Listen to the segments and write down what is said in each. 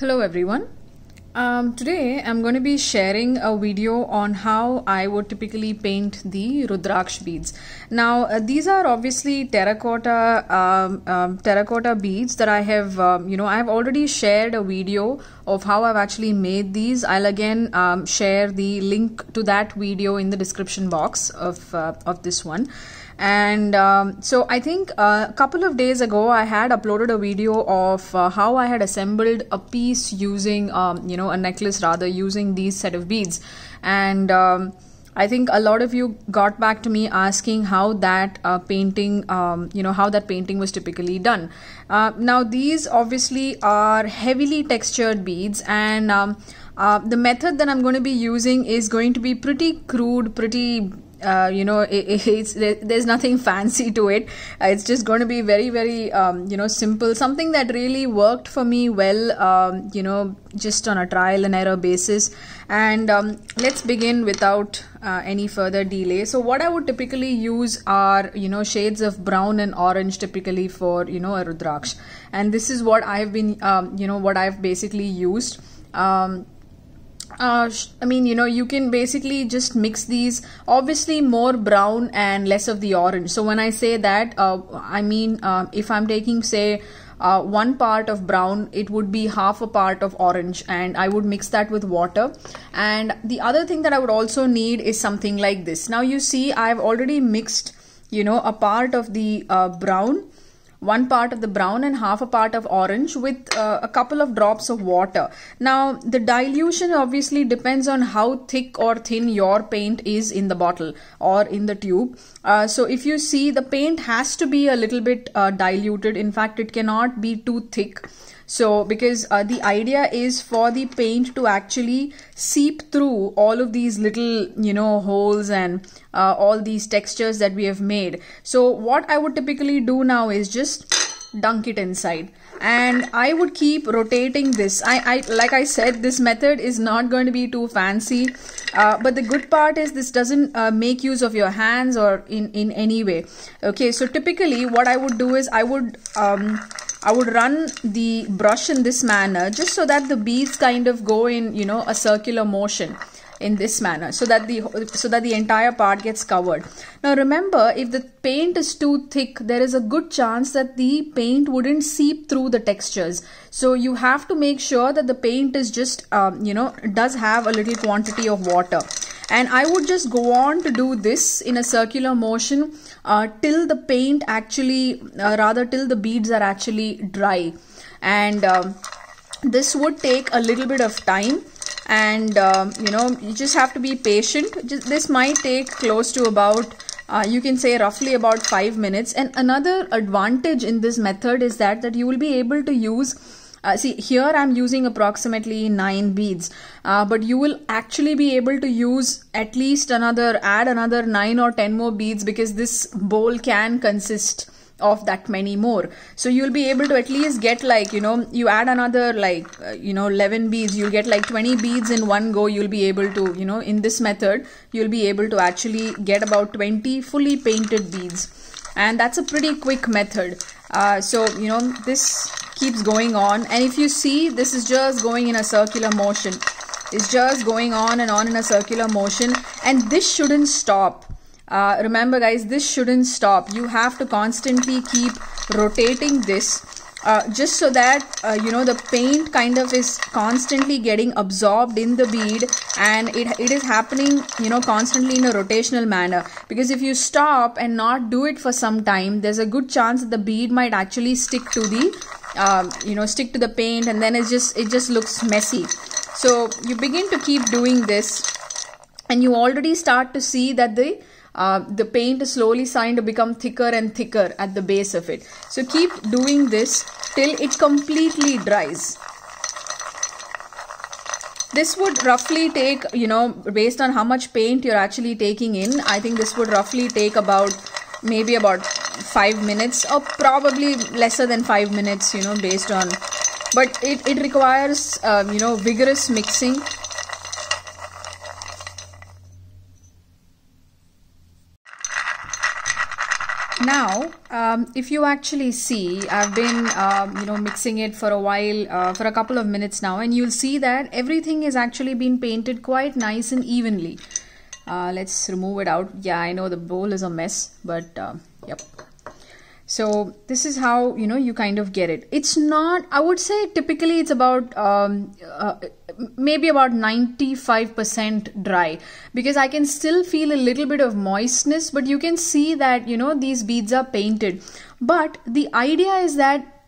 Hello everyone. Um, today I'm going to be sharing a video on how I would typically paint the Rudraksh beads. Now uh, these are obviously terracotta um, um, terracotta beads that I have um, you know I've already shared a video of how I've actually made these. I'll again um, share the link to that video in the description box of uh, of this one and um, so I think uh, a couple of days ago I had uploaded a video of uh, how I had assembled a piece using um, you know a necklace rather using these set of beads and um, I think a lot of you got back to me asking how that uh, painting, um, you know, how that painting was typically done. Uh, now, these obviously are heavily textured beads, and um, uh, the method that I'm going to be using is going to be pretty crude, pretty uh, you know it, it's there's nothing fancy to it. Uh, it's just going to be very very um, you know simple. Something that really worked for me well um, you know just on a trial and error basis. And um, let's begin without uh, any further delay. So what i would typically use are you know shades of brown and orange typically for you know a rudraksh. And this is what i've been um, you know what i've basically used. Um, uh, I mean, you know, you can basically just mix these. Obviously, more brown and less of the orange. So when I say that, uh, I mean, uh, if I'm taking, say, uh, one part of brown, it would be half a part of orange, and I would mix that with water. And the other thing that I would also need is something like this. Now, you see, I've already mixed, you know, a part of the uh, brown one part of the brown and half a part of orange with uh, a couple of drops of water. Now the dilution obviously depends on how thick or thin your paint is in the bottle or in the tube. Uh, so if you see the paint has to be a little bit uh, diluted. In fact, it cannot be too thick. So because uh, the idea is for the paint to actually seep through all of these little, you know, holes and uh, all these textures that we have made. So what I would typically do now is just dunk it inside and I would keep rotating this. I, I like I said, this method is not going to be too fancy, uh, but the good part is this doesn't uh, make use of your hands or in in any way. Okay, so typically what I would do is I would um, I would run the brush in this manner just so that the beads kind of go in, you know, a circular motion in this manner so that the so that the entire part gets covered. Now remember if the paint is too thick there is a good chance that the paint wouldn't seep through the textures. So you have to make sure that the paint is just um, you know does have a little quantity of water. And I would just go on to do this in a circular motion uh, till the paint actually uh, rather till the beads are actually dry. And um, this would take a little bit of time. And um, you know you just have to be patient. Just, this might take close to about uh, you can say roughly about five minutes. And another advantage in this method is that that you will be able to use uh, see here I'm using approximately 9 beads. Uh, but you will actually be able to use at least another add another 9 or 10 more beads because this bowl can consist of that many more. So you'll be able to at least get like you know you add another like uh, you know 11 beads you'll get like 20 beads in one go you'll be able to you know in this method you'll be able to actually get about 20 fully painted beads. And that's a pretty quick method. Uh, so you know this keeps going on. And if you see this is just going in a circular motion. It's just going on and on in a circular motion. And this shouldn't stop. Uh, remember guys this shouldn't stop. You have to constantly keep rotating this uh, just so that uh, you know the paint kind of is constantly getting absorbed in the bead and it, it is happening you know constantly in a rotational manner. Because if you stop and not do it for some time there's a good chance that the bead might actually stick to the um, you know stick to the paint and then it just it just looks messy. So you begin to keep doing this and you already start to see that the uh, the paint is slowly starting to become thicker and thicker at the base of it. So keep doing this till it completely dries. This would roughly take you know based on how much paint you're actually taking in i think this would roughly take about maybe about five minutes or probably lesser than five minutes you know based on but it, it requires um, you know vigorous mixing. Now um, if you actually see I've been um, you know mixing it for a while uh, for a couple of minutes now and you'll see that everything is actually been painted quite nice and evenly uh, let's remove it out. Yeah I know the bowl is a mess but uh, yep. So this is how you know you kind of get it. It's not i would say typically it's about um, uh, maybe about 95% dry. Because I can still feel a little bit of moistness but you can see that you know these beads are painted. But the idea is that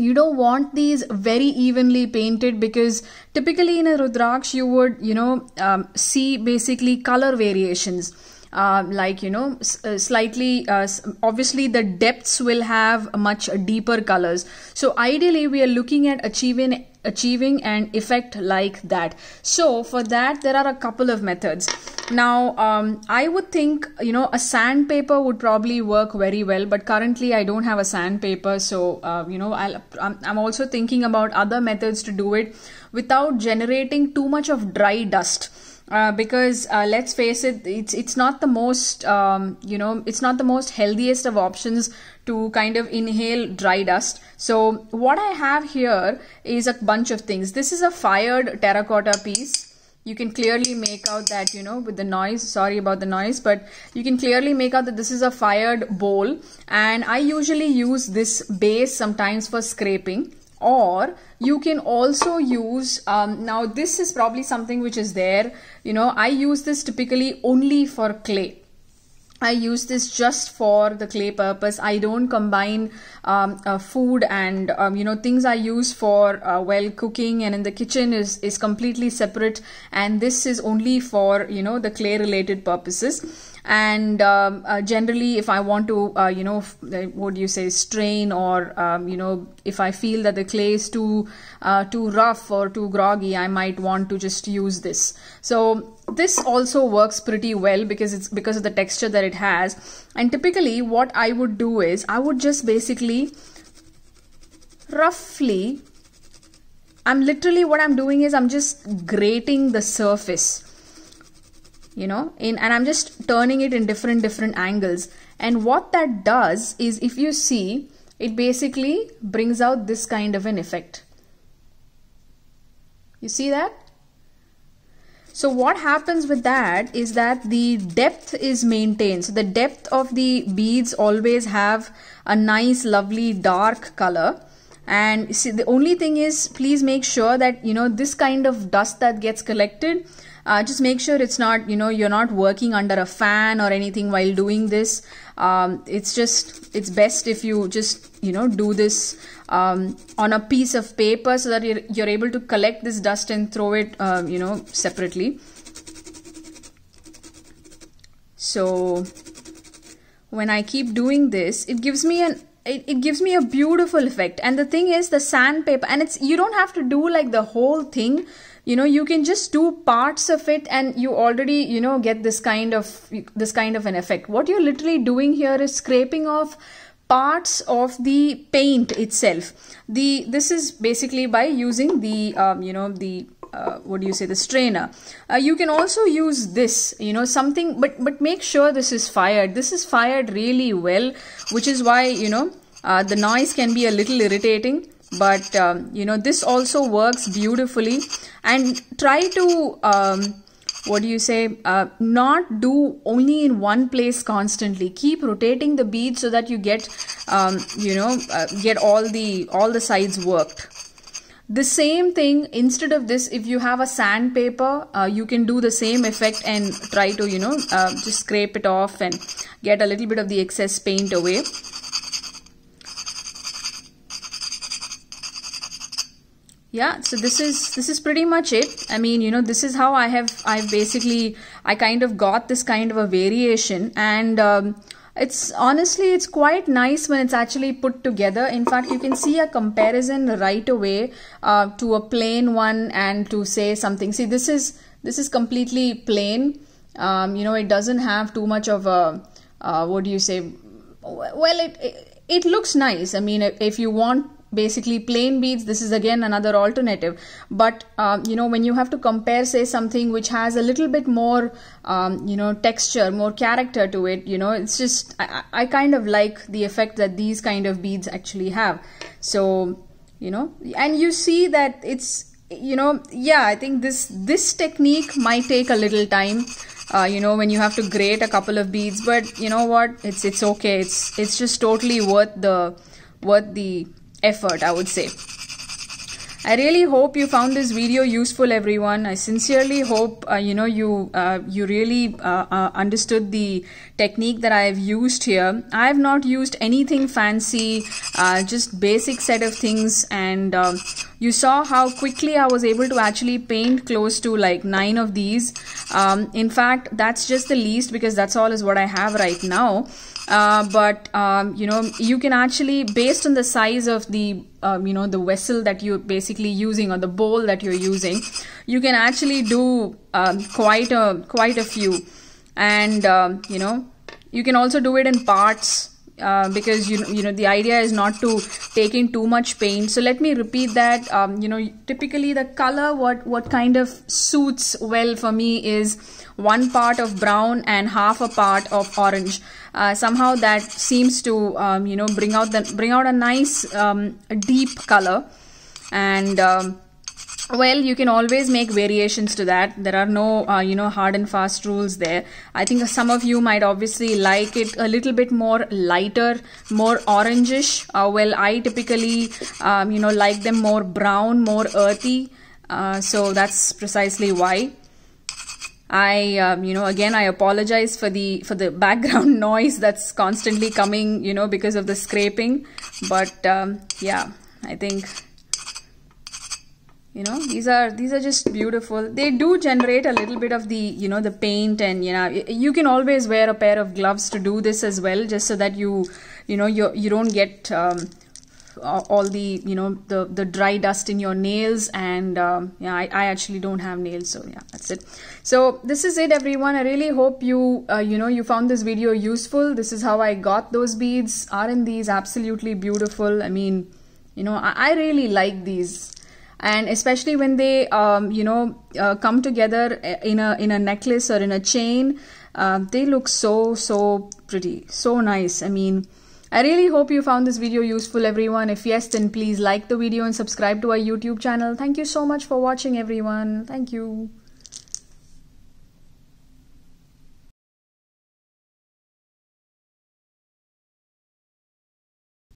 you don't want these very evenly painted because typically in a rudraksh you would you know um, see basically color variations uh, like you know uh, slightly uh, obviously the depths will have much deeper colors. So ideally we are looking at achieving achieving an effect like that. So for that there are a couple of methods. Now um, i would think you know a sandpaper would probably work very well but currently i don't have a sandpaper. So uh, you know i I'm also thinking about other methods to do it without generating too much of dry dust uh, because uh, let's face it it's it's not the most um, you know it's not the most healthiest of options to kind of inhale dry dust. So what i have here is a bunch of things. This is a fired terracotta piece. You can clearly make out that you know with the noise. Sorry about the noise but you can clearly make out that this is a fired bowl. And i usually use this base sometimes for scraping or you can also use um, now this is probably something which is there you know I use this typically only for clay I use this just for the clay purpose. I don't combine um, uh, food and um, you know things I use for uh, well cooking and in the kitchen is is completely separate. And this is only for you know the clay related purposes and um, uh, generally if i want to uh, you know what do you say strain or um, you know if i feel that the clay is too uh, too rough or too groggy i might want to just use this. So this also works pretty well because it's because of the texture that it has. And typically what i would do is i would just basically roughly i'm literally what i'm doing is i'm just grating the surface you know in and I'm just turning it in different different angles and what that does is if you see it basically brings out this kind of an effect you see that so what happens with that is that the depth is maintained. So the depth of the beads always have a nice lovely dark color. And see the only thing is please make sure that you know this kind of dust that gets collected uh, just make sure it's not you know you're not working under a fan or anything while doing this. Um, it's just it's best if you just you know do this um, on a piece of paper so that you're, you're able to collect this dust and throw it uh, you know separately. So when I keep doing this it gives me an it, it gives me a beautiful effect. And the thing is the sandpaper and it's you don't have to do like the whole thing. You know you can just do parts of it and you already you know get this kind of this kind of an effect. What you're literally doing here is scraping off parts of the paint itself. The this is basically by using the um, you know the uh, what do you say the strainer. Uh, you can also use this you know something but but make sure this is fired. This is fired really well which is why you know uh, the noise can be a little irritating but um, you know this also works beautifully. And try to um, what do you say uh, not do only in one place constantly. Keep rotating the bead so that you get um, you know uh, get all the all the sides worked the same thing instead of this if you have a sandpaper uh, you can do the same effect and try to you know uh, just scrape it off and get a little bit of the excess paint away. Yeah so this is this is pretty much it. I mean you know this is how i have i've basically i kind of got this kind of a variation and um, it's honestly it's quite nice when it's actually put together. In fact you can see a comparison right away uh, to a plain one and to say something. See this is this is completely plain. Um, you know it doesn't have too much of a uh, what do you say? Well it, it it looks nice. I mean if you want basically plain beads this is again another alternative. But uh, you know when you have to compare say something which has a little bit more um, you know texture more character to it you know it's just I, I kind of like the effect that these kind of beads actually have. So you know and you see that it's you know yeah i think this this technique might take a little time uh, you know when you have to grate a couple of beads but you know what? It's it's okay. It's it's just totally worth the worth the effort i would say I really hope you found this video useful everyone. I sincerely hope uh, you know you uh, you really uh, uh understood the technique that I have used here. I have not used anything fancy, uh, just basic set of things and um, you saw how quickly I was able to actually paint close to like nine of these. Um, in fact, that's just the least because that's all is what I have right now. Uh, but um, you know you can actually based on the size of the um, you know the vessel that you're basically using or the bowl that you're using you can actually do um, quite a quite a few. And um, you know you can also do it in parts uh, because you you know the idea is not to take in too much paint. So let me repeat that um, you know typically the color what what kind of suits well for me is one part of brown and half a part of orange uh, somehow that seems to um, you know bring out the bring out a nice um, deep color. And um, well you can always make variations to that. There are no uh, you know hard and fast rules there. I think some of you might obviously like it a little bit more lighter more orangish. Uh, well i typically um, you know like them more brown more earthy. Uh, so that's precisely why I, um, you know, again, I apologize for the for the background noise that's constantly coming, you know, because of the scraping. But um, yeah, I think you know these are these are just beautiful they do generate a little bit of the you know the paint and you know you can always wear a pair of gloves to do this as well just so that you you know you you don't get um, all the you know the the dry dust in your nails and um, yeah I, I actually don't have nails so yeah that's it. So this is it everyone. I really hope you uh, you know you found this video useful. This is how i got those beads. Aren't these absolutely beautiful? I mean you know i, I really like these. And especially when they um, you know uh, come together in a in a necklace or in a chain uh, they look so so pretty so nice. I mean i really hope you found this video useful everyone. If yes then please like the video and subscribe to our youtube channel. Thank you so much for watching everyone. Thank you